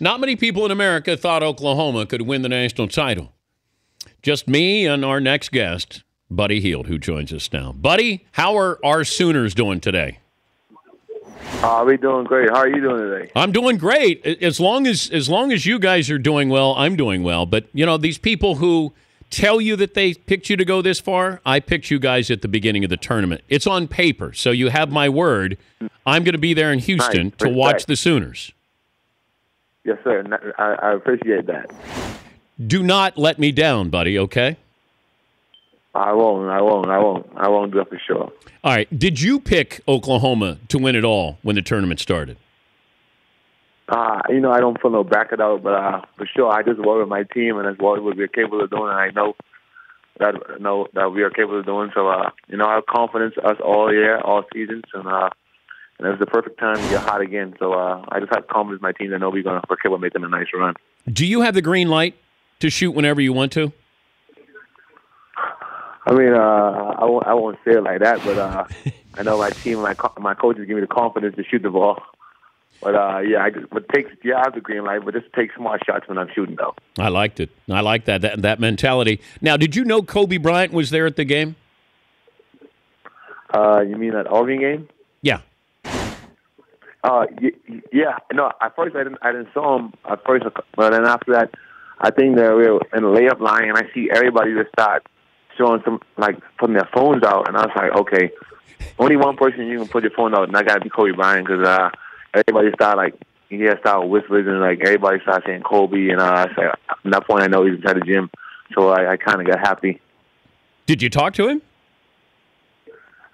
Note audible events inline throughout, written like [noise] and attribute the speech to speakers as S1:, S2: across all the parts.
S1: Not many people in America thought Oklahoma could win the national title. Just me and our next guest, Buddy Hield, who joins us now. Buddy, how are our Sooners doing today?
S2: Uh, we doing great. How are you doing today?
S1: I'm doing great. As long as as long as you guys are doing well, I'm doing well. But you know, these people who tell you that they picked you to go this far, I picked you guys at the beginning of the tournament. It's on paper, so you have my word. I'm going to be there in Houston
S2: Nice.
S1: to watch the Sooners.
S2: Yes, sir. I appreciate that.
S1: Do not let me down, buddy, okay?
S2: I won't. I won't. I won't. I won't do it for sure.
S1: All right. Did you pick Oklahoma to win it all when the tournament started?
S2: Uh, you know, I don't feel no back it out, but uh, for sure, I just work with my team, and that's what we're capable of doing. And I know that know that we are capable of doing. So, uh, you know, I have confidence in us all year, all seasons, and uh, and it was the perfect time to get hot again. So, uh, I just have confidence in my team that know we're gonna we're capable of making a nice run.
S1: Do you have the green light to shoot whenever you want to?
S2: I mean, uh, I won't, I won't say it like that, but uh, I know my team, my co- my coaches give me the confidence to shoot the ball. But uh, yeah, I just, but takes yeah, I have the green light, but just take smart shots when I'm shooting though.
S1: I liked it. I like that, that that mentality. Now, did you know Kobe Bryant was there at the game?
S2: Uh, you mean that Oregon game?
S1: Yeah.
S2: Uh, yeah. No, at first I didn't I didn't saw him at first, but then after that, I think that we were in the layup line, and I see everybody just start showing some like putting their phones out, and I was like, okay, only one person you can put your phone out, and I got to be Kobe Bryant because uh, everybody started like yeah, started whispers and like everybody started saying Kobe, and uh, I said at that point I know he's inside the gym, so I, I kind of got happy.
S1: Did you talk to him?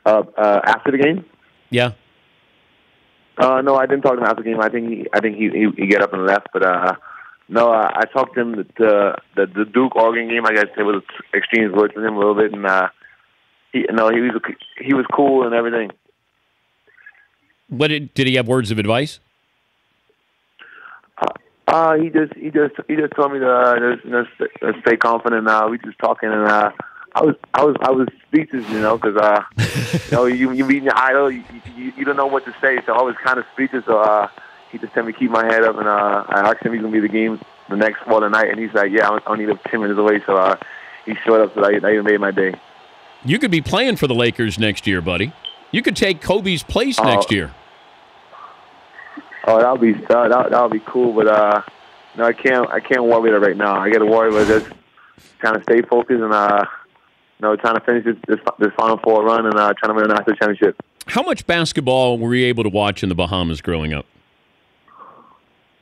S2: Uh, uh, after the game.
S1: Yeah.
S2: Uh, no, I didn't talk to him after the game. I think he, I think he, he, he got up and left. But uh, no, uh, I talked to him at the the, the Duke Oregon game. I guess it was exchanged words with him a little bit, and uh, he no, he was he was cool and everything.
S1: What did, did he have words of advice?
S2: Uh, he just he just he just told me to uh, just, just, just stay confident. Uh, we just talking, and uh, I was I was I was speechless, you know, because uh, you know you you meet your idol, you, you you don't know what to say, so I was kind of speechless. So uh, he just told me to keep my head up, and uh, I asked him if he's gonna be the game the next fall tonight, and he's like, yeah, I'm only live ten minutes away, so uh, he showed up, so that, that even made my day.
S1: You could be playing for the Lakers next year, buddy. You could take Kobe's place next
S2: Oh.
S1: year.
S2: Oh, that'll be uh, that that'll be cool, but uh, no, I can't I can't worry about it right now. I got to worry about just trying to stay focused and uh, you know, trying to finish this this, this Final Four run and uh, trying to win a national championship.
S1: How much basketball were you able to watch in the Bahamas growing up?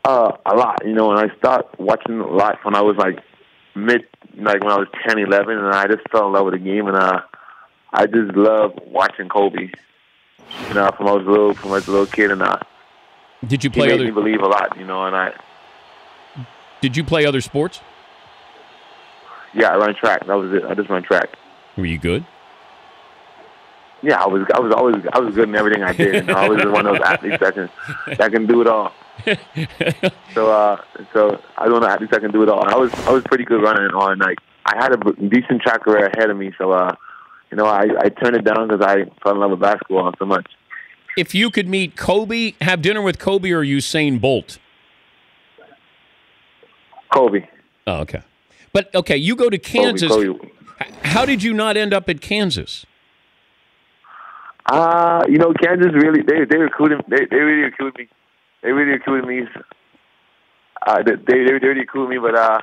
S2: Uh, a lot, you know, and I started watching a lot when I was like mid, like when I was 10, 11, and I just fell in love with the game, and uh, I just love watching Kobe. You know, from I was little, from I was a little kid, and uh,
S1: Did you
S2: he
S1: play
S2: made
S1: other
S2: me believe a lot, you know, and I,
S1: Did you play other sports?
S2: yeah, I run track. That was it. I just run track.
S1: Were you good?
S2: Yeah, I was, I was always, I was good in everything I did. I was one of those athletes that can, that can do it all. [laughs] so, uh, so I don't know athletes that can do it all. I was, I was pretty good running all. And like, I had a decent track career ahead of me. So, uh, you know, I, I turned it down because I fell in love with basketball so much.
S1: If you could meet Kobe, have dinner with Kobe or Usain Bolt?
S2: Kobe.
S1: Oh, okay. But okay, you go to Kansas.
S2: Kobe.
S1: H- How did you not end up at Kansas?
S2: Uh, you know, Kansas really they they recruited they they really recruited me. They really recruited me. Uh, they they they really recruited me, but uh,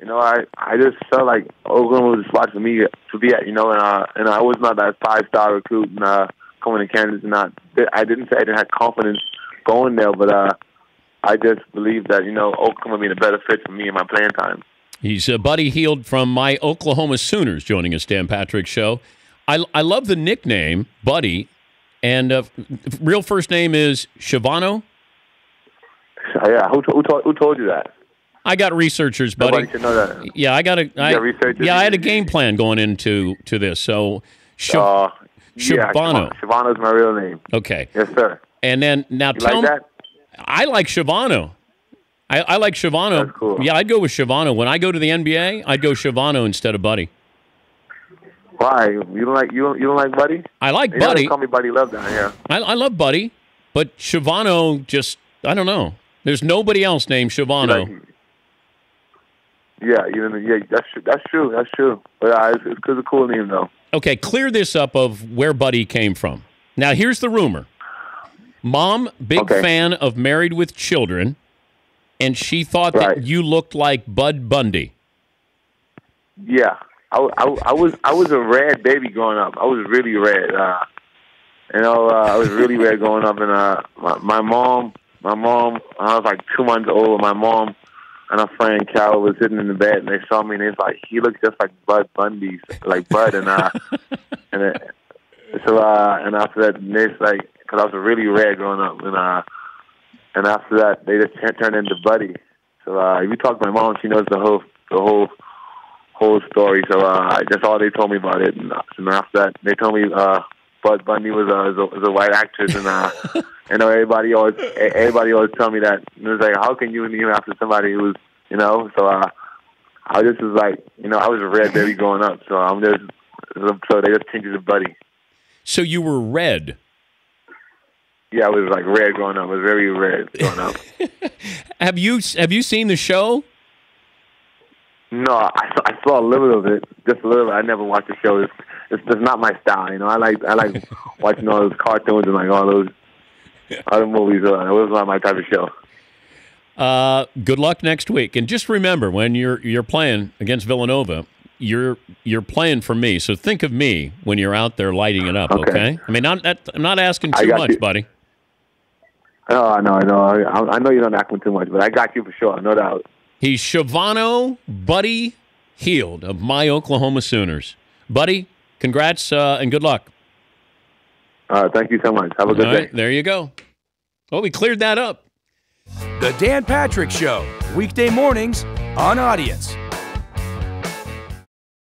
S2: you know, I I just felt like Oklahoma was the spot for me to be at. You know, and uh, and I was not that five star recruit and uh, coming to Kansas. And not I didn't say I didn't have confidence going there, but uh, I just believe that you know Oklahoma being a better fit for me in my playing time.
S1: He's uh, Buddy Hield from my Oklahoma Sooners joining us, Dan Patrick Show. I, I love the nickname, Buddy, and uh, real first name is
S2: Chavano. Yeah, who, who, told, who told you that?
S1: I got researchers, buddy.
S2: Nobody should know that.
S1: Yeah, I got a. I,
S2: got researchers?
S1: yeah, I had a game plan going into to this. So, Shav-
S2: Uh, yeah,
S1: Chavano.
S2: Chavano's my real name.
S1: okay,
S2: Yes, sir.
S1: and then now
S2: You
S1: tell
S2: like
S1: me,
S2: that?
S1: I like Chavano. I, I like
S2: Chavano. Cool.
S1: Yeah, I'd go with Chavano. When I go to the NBA, I'd go Chavano instead of Buddy.
S2: Why? You don't like you don't you don't like Buddy?
S1: I like
S2: You
S1: Buddy.
S2: call me Buddy Love down here.
S1: I, I love Buddy, but Chavano just I don't know. There's nobody else named Chavano.
S2: Like, yeah, you know, yeah, that's true. That's true. That's true. But uh, it's, it's a cool name though.
S1: Okay, clear this up of where Buddy came from. Now, here's the rumor. Mom, big
S2: Okay.
S1: fan of Married with Children, and she thought
S2: Right.
S1: that you looked like Bud Bundy.
S2: Yeah, I, I, I was I was a red baby growing up. I was really red. Uh, you know, uh, I was really red growing up, and uh, my, my mom, my mom, I was like two months old. My mom and a friend Carol was sitting in the bed, and they saw me, and they was like, "He looks just like Bud Bundy, like Bud." And uh, [laughs] and it, so uh, and after that, was like, because I was really red growing up, and uh, and after that, they just t- turned into Buddy. So uh, if you talk to my mom, she knows the whole the whole whole story. So uh, that's all they told me about it. And, uh, and after that, they told me uh, Bud Bundy was a, was a, was a white actress, and uh, [laughs] I know everybody always everybody always tell me that. And it's like, how can you name after somebody who was, you know? So uh, I just was like, you know, I was a red baby growing up, so I'm just so they just changed it to Buddy.
S1: So you were red.
S2: Yeah, I was like red growing up. I was very red growing up. [laughs]
S1: Have you have you seen the show?
S2: No, I, saw- I saw a little of it, just a little. bit. I never watched the show. It's, it's just not my style, you know. I like I like [laughs] watching all those cartoons and like all those other movies. Uh, it was not my type of show.
S1: Uh, good luck next week, and just remember when you're you're playing against Villanova, you're you're playing for me. So think of me when you're out there lighting it up. Okay.
S2: Okay.
S1: I mean, not that, I'm not asking too much,
S2: you.
S1: buddy.
S2: Oh, I know, I know, I, I know you don't act too much, but I got you for sure, no doubt.
S1: He's Chavano Buddy Hield of my Oklahoma Sooners. Buddy, congrats uh, and good luck.
S2: Uh, thank you so much. Have a good
S1: All
S2: day.
S1: there you go. Well, we cleared that up.
S3: The Dan Patrick Show, weekday mornings on Audience.